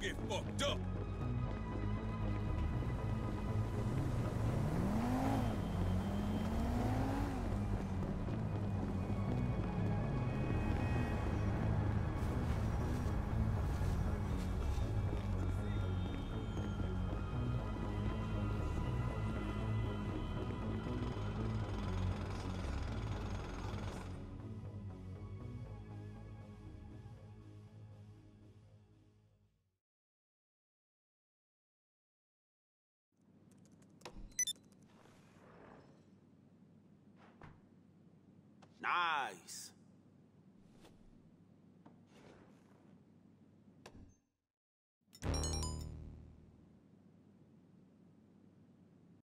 get fucked up. Nice.